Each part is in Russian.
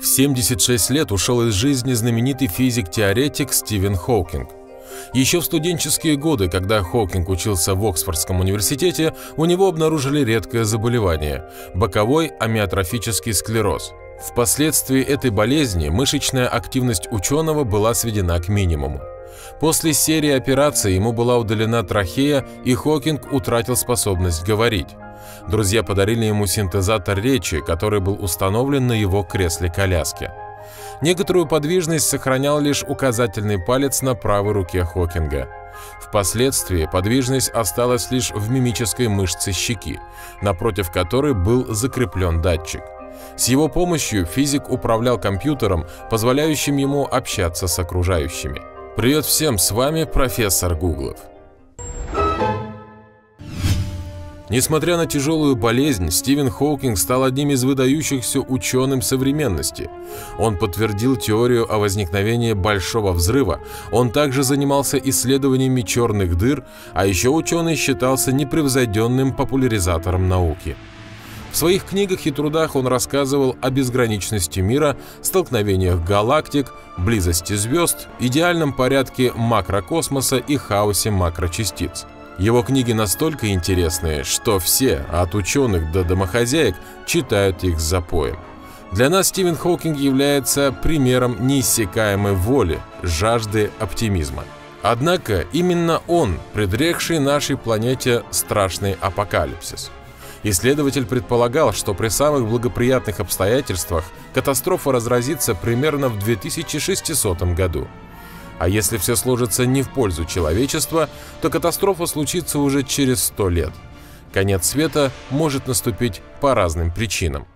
В 76 лет ушел из жизни знаменитый физик-теоретик Стивен Хоукинг. Еще в студенческие годы, когда Хокинг учился в Оксфордском университете, у него обнаружили редкое заболевание – боковой амиотрофический склероз. Впоследствии этой болезни мышечная активность ученого была сведена к минимуму. После серии операций ему была удалена трахея, и Хокинг утратил способность говорить. Друзья подарили ему синтезатор речи, который был установлен на его кресле-коляске. Некоторую подвижность сохранял лишь указательный палец на правой руке Хокинга. Впоследствии подвижность осталась лишь в мимической мышце щеки, напротив которой был закреплен датчик. С его помощью физик управлял компьютером, позволяющим ему общаться с окружающими. Привет всем, с вами профессор Гуглов. Несмотря на тяжелую болезнь, Стивен Хоукинг стал одним из выдающихся ученым современности. Он подтвердил теорию о возникновении Большого Взрыва, он также занимался исследованиями черных дыр, а еще ученый считался непревзойденным популяризатором науки. В своих книгах и трудах он рассказывал о безграничности мира, столкновениях галактик, близости звезд, идеальном порядке макрокосмоса и хаосе макрочастиц. Его книги настолько интересные, что все, от ученых до домохозяек, читают их с запоем. Для нас Стивен Хокинг является примером неиссякаемой воли, жажды оптимизма. Однако именно он, предрекший нашей планете страшный апокалипсис. Исследователь предполагал, что при самых благоприятных обстоятельствах катастрофа разразится примерно в 2600 году. А если все сложится не в пользу человечества, то катастрофа случится уже через 100 лет. Конец света может наступить по разным причинам.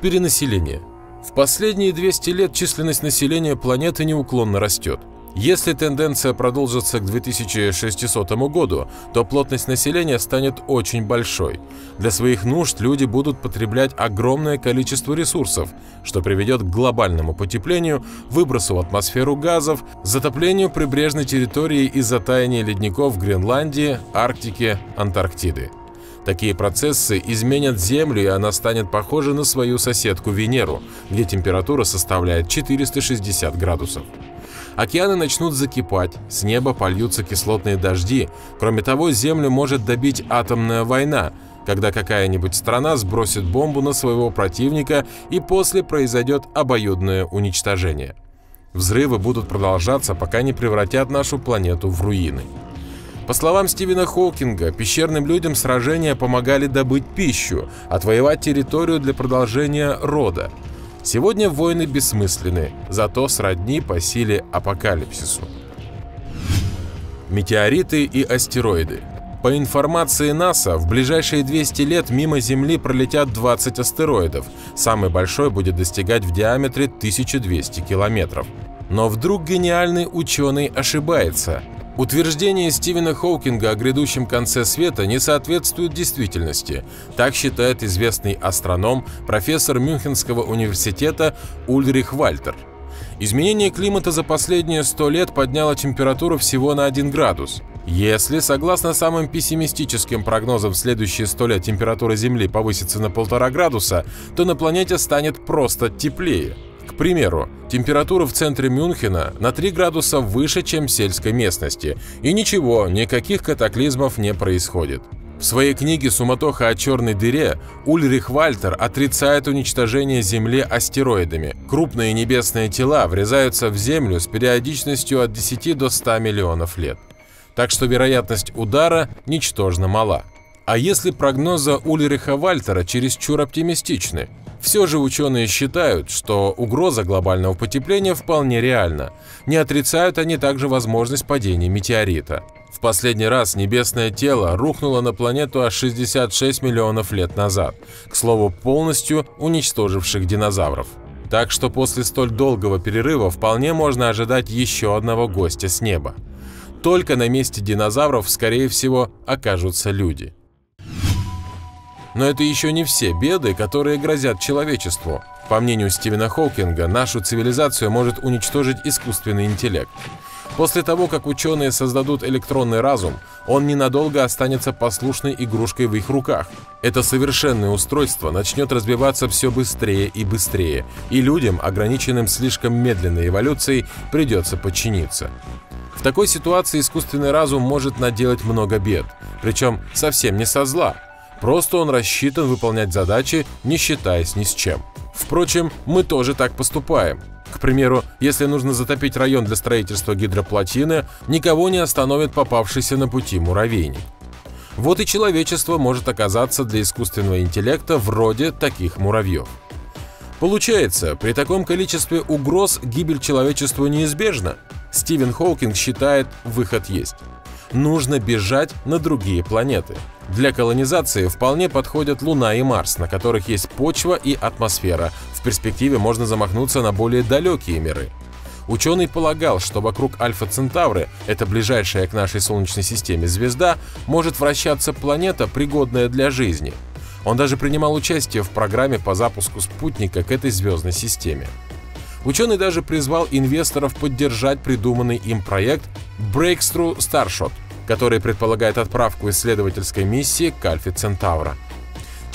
Перенаселение. В последние 200 лет численность населения планеты неуклонно растет – если тенденция продолжится к 2600 году, то плотность населения станет очень большой. Для своих нужд люди будут потреблять огромное количество ресурсов, что приведет к глобальному потеплению, выбросу в атмосферу газов, затоплению прибрежной территории из-за таяния ледников Гренландии, Арктике, Антарктиды. Такие процессы изменят Землю, и она станет похожа на свою соседку Венеру, где температура составляет 460 градусов. Океаны начнут закипать, с неба польются кислотные дожди. Кроме того, Землю может добить атомная война, когда какая-нибудь страна сбросит бомбу на своего противника и после произойдет обоюдное уничтожение. Взрывы будут продолжаться, пока не превратят нашу планету в руины. По словам Стивена Хокинга, пещерным людям сражения помогали добыть пищу, отвоевать территорию для продолжения рода. Сегодня войны бессмысленны, зато сродни по силе апокалипсису. Метеориты и астероиды. По информации НАСА, в ближайшие 200 лет мимо Земли пролетят 20 астероидов. Самый большой будет достигать в диаметре 1200 километров. Но вдруг гениальный ученый ошибается – Утверждение Стивена Хоукинга о грядущем конце света не соответствует действительности. Так считает известный астроном, профессор Мюнхенского университета Ульрих Вальтер. Изменение климата за последние 100 лет подняло температуру всего на 1 градус. Если, согласно самым пессимистическим прогнозам, в следующие 100 лет температура Земли повысится на 1,5 градуса, то на планете станет просто теплее. Примеру, температура в центре Мюнхена на 3 градуса выше, чем в сельской местности, и ничего, никаких катаклизмов не происходит. В своей книге «Суматоха о черной дыре» Ульрих Вальтер отрицает уничтожение Земли астероидами. Крупные небесные тела врезаются в Землю с периодичностью от 10 до 100 миллионов лет. Так что вероятность удара ничтожно мала. А если прогнозы Ульриха Вальтера чересчур оптимистичны? Все же ученые считают, что угроза глобального потепления вполне реальна. Не отрицают они также возможность падения метеорита. В последний раз небесное тело рухнуло на планету аж 66 миллионов лет назад, к слову, полностью уничтоживших динозавров. Так что после столь долгого перерыва вполне можно ожидать еще одного гостя с неба. Только на месте динозавров, скорее всего, окажутся люди. Но это еще не все беды, которые грозят человечеству. По мнению Стивена Хокинга, нашу цивилизацию может уничтожить искусственный интеллект. После того, как ученые создадут электронный разум, он ненадолго останется послушной игрушкой в их руках. Это совершенное устройство начнет развиваться все быстрее и быстрее, и людям, ограниченным слишком медленной эволюцией, придется подчиниться. В такой ситуации искусственный разум может наделать много бед, причем совсем не со зла. Просто он рассчитан выполнять задачи, не считаясь ни с чем. Впрочем, мы тоже так поступаем. К примеру, если нужно затопить район для строительства гидроплотины, никого не остановит попавшийся на пути муравейник. Вот и человечество может оказаться для искусственного интеллекта вроде таких муравьев. Получается, при таком количестве угроз гибель человечеству неизбежна. Стивен Хоукинг считает, выход есть. Нужно бежать на другие планеты. Для колонизации вполне подходят Луна и Марс, на которых есть почва и атмосфера. В перспективе можно замахнуться на более далекие миры. Ученый полагал, что вокруг Альфа Центавры, это ближайшая к нашей Солнечной системе звезда, может вращаться планета, пригодная для жизни. Он даже принимал участие в программе по запуску спутника к этой звездной системе. Ученый даже призвал инвесторов поддержать придуманный им проект Breakthrough Starshot – который предполагает отправку исследовательской миссии к Альфе Центавра.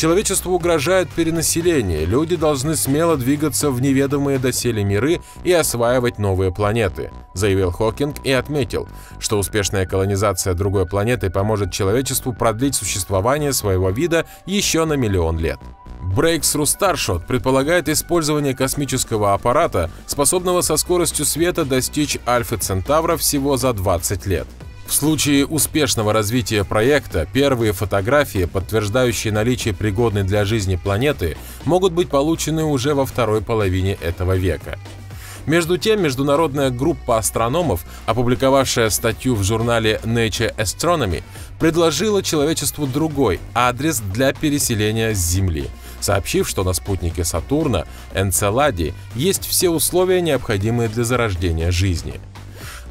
Человечеству угрожает перенаселение, люди должны смело двигаться в неведомые доселе миры и осваивать новые планеты, заявил Хокинг и отметил, что успешная колонизация другой планеты поможет человечеству продлить существование своего вида еще на миллион лет. Breakthrough Starshot предполагает использование космического аппарата, способного со скоростью света достичь Альфы Центавра всего за 20 лет. В случае успешного развития проекта первые фотографии, подтверждающие наличие пригодной для жизни планеты, могут быть получены уже во второй половине этого века. Между тем, международная группа астрономов, опубликовавшая статью в журнале Nature Astronomy, предложила человечеству другой адрес для переселения с Земли, сообщив, что на спутнике Сатурна, Энцеладе, есть все условия, необходимые для зарождения жизни –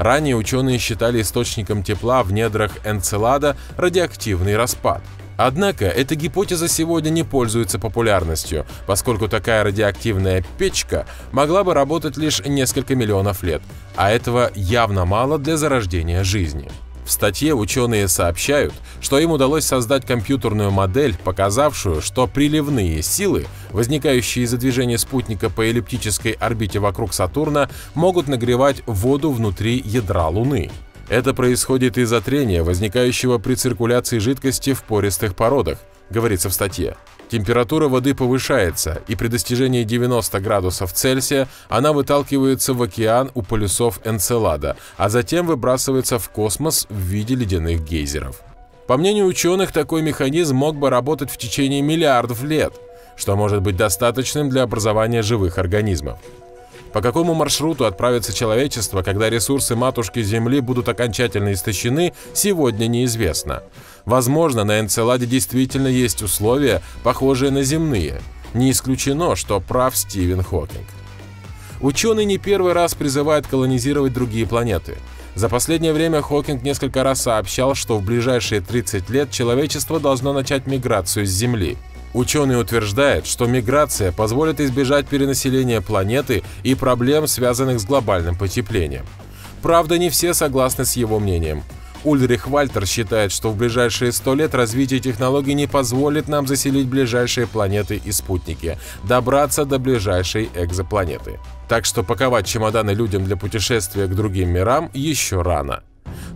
Ранее ученые считали источником тепла в недрах Энцелада радиоактивный распад. Однако эта гипотеза сегодня не пользуется популярностью, поскольку такая радиоактивная печка могла бы работать лишь несколько миллионов лет, а этого явно мало для зарождения жизни. В статье ученые сообщают, что им удалось создать компьютерную модель, показавшую, что приливные силы, возникающие из-за движения спутника по эллиптической орбите вокруг Сатурна, могут нагревать воду внутри ядра Луны. Это происходит из-за трения, возникающего при циркуляции жидкости в пористых породах, говорится в статье. Температура воды повышается, и при достижении 90 градусов Цельсия она выталкивается в океан у полюсов Энцелада, а затем выбрасывается в космос в виде ледяных гейзеров. По мнению ученых, такой механизм мог бы работать в течение миллиардов лет, что может быть достаточным для образования живых организмов. По какому маршруту отправится человечество, когда ресурсы матушки Земли будут окончательно истощены, сегодня неизвестно. Возможно, на Энцеладе действительно есть условия, похожие на земные. Не исключено, что прав Стивен Хокинг. Ученый не первый раз призывает колонизировать другие планеты. За последнее время Хокинг несколько раз сообщал, что в ближайшие 30 лет человечество должно начать миграцию с Земли. Ученый утверждает, что миграция позволит избежать перенаселения планеты и проблем, связанных с глобальным потеплением. Правда, не все согласны с его мнением. Ульрих Вальтер считает, что в ближайшие 100 лет развитие технологий не позволит нам заселить ближайшие планеты и спутники, добраться до ближайшей экзопланеты. Так что паковать чемоданы людям для путешествия к другим мирам еще рано.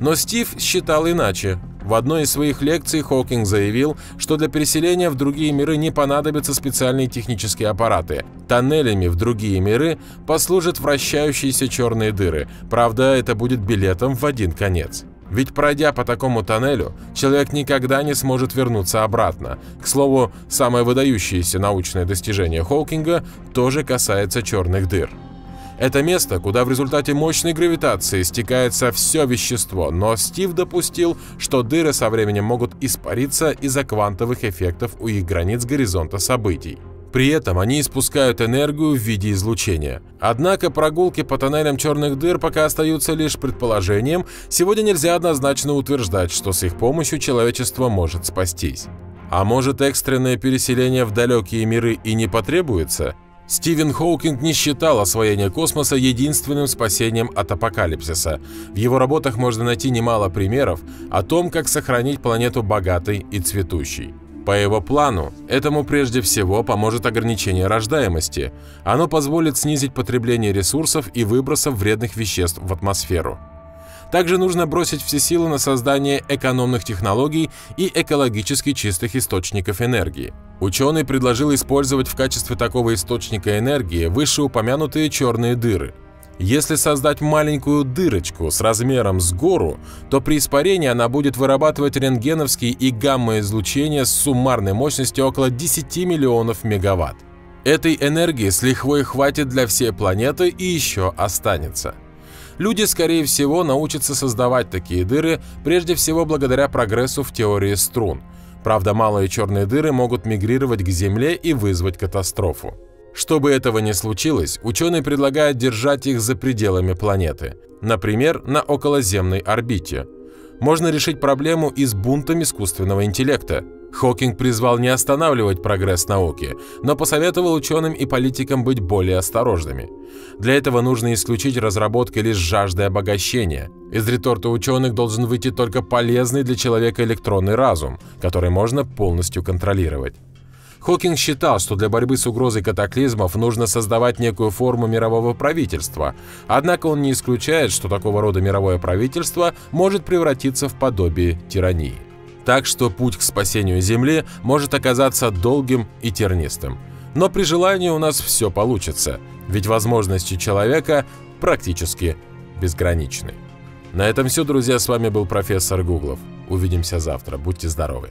Но Стив считал иначе. В одной из своих лекций Хокинг заявил, что для переселения в другие миры не понадобятся специальные технические аппараты. Тоннелями в другие миры послужат вращающиеся черные дыры. Правда, это будет билетом в один конец. Ведь пройдя по такому тоннелю, человек никогда не сможет вернуться обратно. К слову, самое выдающееся научное достижение Хокинга тоже касается черных дыр. Это место, куда в результате мощной гравитации стекается все вещество, но Стив допустил, что дыры со временем могут испариться из-за квантовых эффектов у их границ горизонта событий. При этом они испускают энергию в виде излучения. Однако прогулки по тоннелям черных дыр пока остаются лишь предположением, сегодня нельзя однозначно утверждать, что с их помощью человечество может спастись. А может экстренное переселение в далекие миры и не потребуется? Стивен Хоукинг не считал освоение космоса единственным спасением от апокалипсиса. В его работах можно найти немало примеров о том, как сохранить планету богатой и цветущей. По его плану, этому прежде всего поможет ограничение рождаемости. Оно позволит снизить потребление ресурсов и выбросов вредных веществ в атмосферу. Также нужно бросить все силы на создание экономных технологий и экологически чистых источников энергии. Ученый предложил использовать в качестве такого источника энергии вышеупомянутые черные дыры. Если создать маленькую дырочку с размером с гору, то при испарении она будет вырабатывать рентгеновские и гамма-излучения с суммарной мощностью около 10 миллионов мегаватт. Этой энергии с лихвой хватит для всей планеты и еще останется. Люди, скорее всего, научатся создавать такие дыры, прежде всего благодаря прогрессу в теории струн. Правда, малые черные дыры могут мигрировать к Земле и вызвать катастрофу. Чтобы этого не случилось, ученые предлагают держать их за пределами планеты, например, на околоземной орбите. Можно решить проблему и с бунтом искусственного интеллекта. Хокинг призвал не останавливать прогресс науки, но посоветовал ученым и политикам быть более осторожными. Для этого нужно исключить разработки лишь жаждой обогащения. Из реторта ученых должен выйти только полезный для человека электронный разум, который можно полностью контролировать. Хокинг считал, что для борьбы с угрозой катаклизмов нужно создавать некую форму мирового правительства, однако он не исключает, что такого рода мировое правительство может превратиться в подобие тирании. Так что путь к спасению Земли может оказаться долгим и тернистым. Но при желании у нас все получится, ведь возможности человека практически безграничны. На этом все, друзья. С вами был профессор Гуглов. Увидимся завтра. Будьте здоровы.